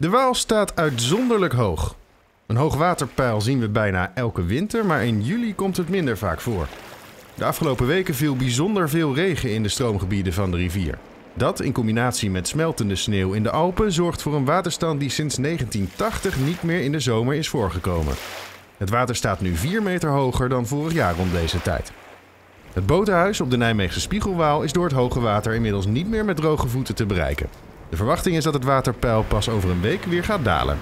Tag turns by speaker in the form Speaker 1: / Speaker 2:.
Speaker 1: De Waal staat uitzonderlijk hoog. Een hoogwaterpeil zien we bijna elke winter, maar in juli komt het minder vaak voor. De afgelopen weken viel bijzonder veel regen in de stroomgebieden van de rivier. Dat in combinatie met smeltende sneeuw in de Alpen zorgt voor een waterstand die sinds 1980 niet meer in de zomer is voorgekomen. Het water staat nu 4 meter hoger dan vorig jaar rond deze tijd. Het botenhuis op de Nijmeegse Spiegelwaal is door het hoge water inmiddels niet meer met droge voeten te bereiken. De verwachting is dat het waterpeil pas over een week weer gaat dalen.